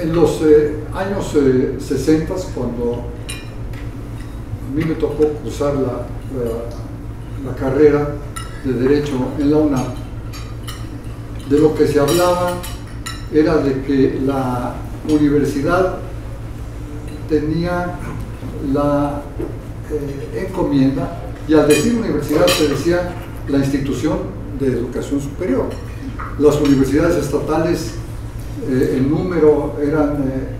En los eh, años 60, cuando a mí me tocó cursar la, la, carrera de Derecho en la UNAM, de lo que se hablaba era de que la universidad tenía la eh, encomienda, y al decir universidad se decía la institución de educación superior. Las universidades estatales eh, en número eran eh,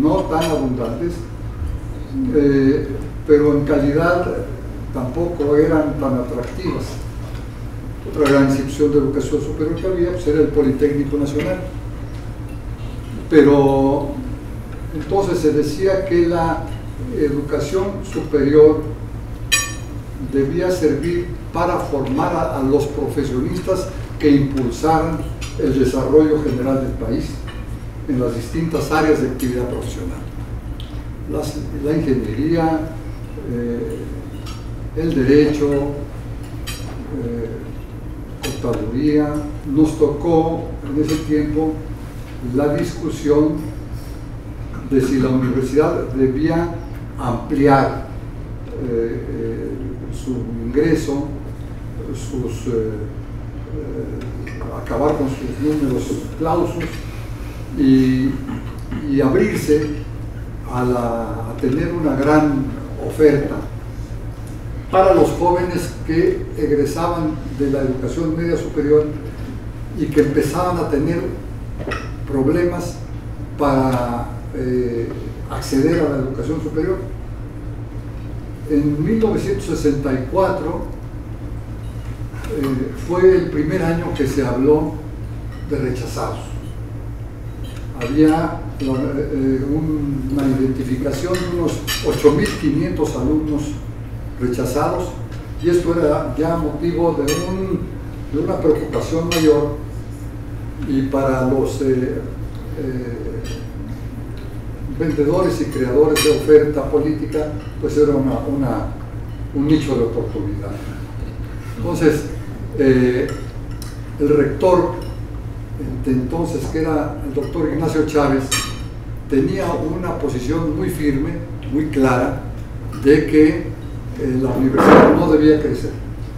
no tan abundantes, pero en calidad tampoco eran tan atractivas. Otra gran institución de educación superior que había pues, era el Politécnico Nacional. Pero entonces se decía que la educación superior debía servir para formar a, los profesionistas que impulsaran el desarrollo general del país en las distintas áreas de actividad profesional. la ingeniería, eh, el derecho, eh, contaduría, nos tocó en ese tiempo la discusión de si la universidad debía ampliar eh, eh, su ingreso, sus, acabar con sus números clausos y, abrirse a tener una gran oferta para los jóvenes que egresaban de la educación media superior y que empezaban a tener problemas para eh, acceder a la educación superior. En 1964 eh, fue el primer año que se habló de rechazados. Había eh, una identificación de unos 8.500 alumnos rechazados y esto era ya motivo de, de una preocupación mayor y para los eh, vendedores y creadores de oferta política pues era una, un nicho de oportunidad. Entonces, el rector entonces, que era el doctor Ignacio Chávez, tenía una posición muy firme, muy clara, de que eh, la universidad no debía crecer.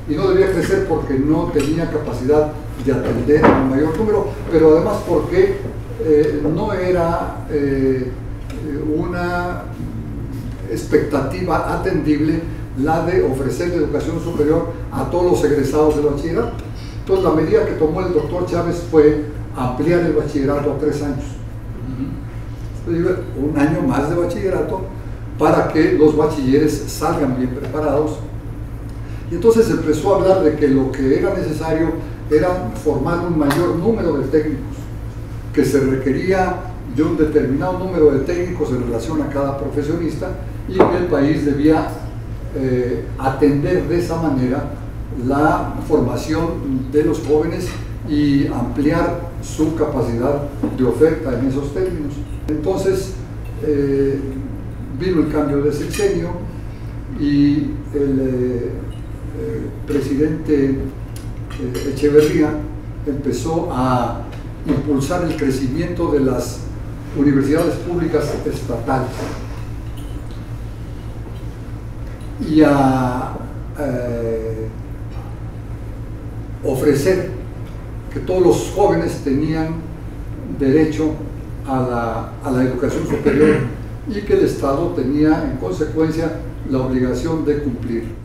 Y no debía crecer porque no tenía capacidad de atender un mayor número, pero además porque eh, no era eh, una expectativa atendible la de ofrecer educación superior a todos los egresados del bachillerato. Entonces la medida que tomó el doctor Chávez fue ampliar el bachillerato a tres años. Un año más de bachillerato para que los bachilleres salgan bien preparados. Y entonces empezó a hablar de que lo que era necesario era formar un mayor número de técnicos, que se requería de un determinado número de técnicos en relación a cada profesionista y que el país debía eh, atender de esa manera la formación de los jóvenes y ampliar su capacidad de oferta en esos términos. Entonces eh, vino el cambio de sexenio y el eh, presidente Echeverría empezó a impulsar el crecimiento de las universidades públicas estatales y a ofrecer que todos los jóvenes tenían derecho a la, educación superior y que el Estado tenía en consecuencia la obligación de cumplir.